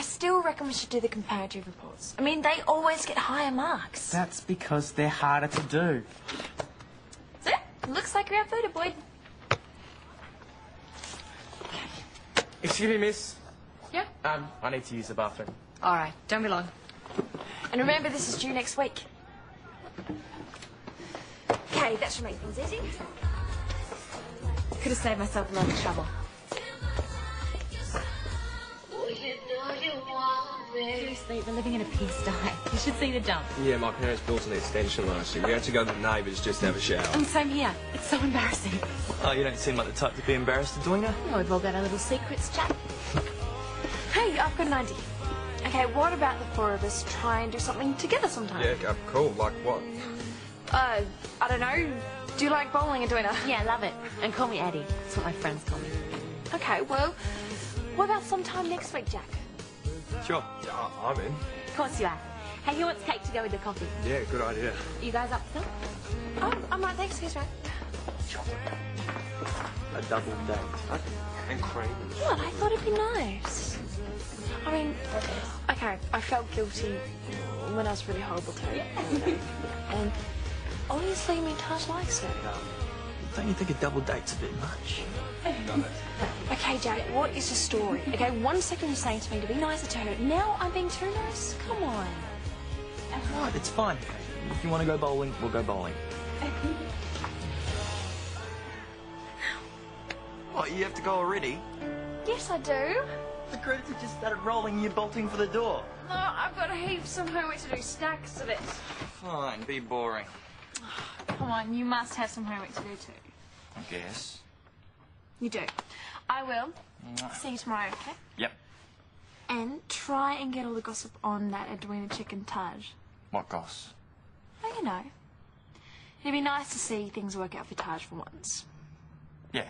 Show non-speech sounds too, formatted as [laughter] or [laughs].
I still reckon we should do the comparative reports. I mean, they always get higher marks. That's because they're harder to do. So, looks like you're outvoted, Boyd. Excuse me, miss. Yeah? Um, I need to use the bathroom. All right, don't be long. And remember, this is due next week. Okay, that should make things easy. Could have saved myself a lot of trouble. Seriously, we're living in a pigsty. [laughs] You should see the dump. Yeah, my parents built an extension last year. We had to go to the neighbours just to have a shower. And same here. It's so embarrassing. Oh, you don't seem like the type to be embarrassed, Edwina. Oh, we've all got our little secrets, Jack. [laughs] Hey, I've got an idea. Okay, what about the four of us try and do something together sometime? Yeah, uh, cool. Like what? Uh, I don't know. Do you like bowling, Edwina? [laughs] Yeah, I love it. And call me Addie. That's what my friends call me. Okay, well, what about sometime next week, Jack? Sure. Yeah, I- I'm in. Of course you are. Hey, who wants cake to go with the coffee? Yeah, good idea. You guys up still? Oh, I might think excuse me. A double date. And cream. What? I thought it'd be nice. I mean, okay, I felt guilty when I was really horrible to her. And obviously, I mean, Taj likes her. Don't you think a double date's a bit much? [laughs] Okay, Jack, what is the story? Okay, one second you're saying to me to be nicer to her. Now I'm being too nice? Come on. Right, it's fine. If you want to go bowling, we'll go bowling. [laughs] What, you have to go already? Yes, I do. The credits have just started rolling. You're bolting for the door. No, I've got heaps of homework to do, stacks of it. Fine, be boring. [sighs] Come on, you must have some homework to do too. I guess. You do. I will. See you tomorrow, okay? Yep. And try and get all the gossip on that Edwina chicken Taj. What goss? Oh, you know. It'd be nice to see things work out for Taj for once. Yeah,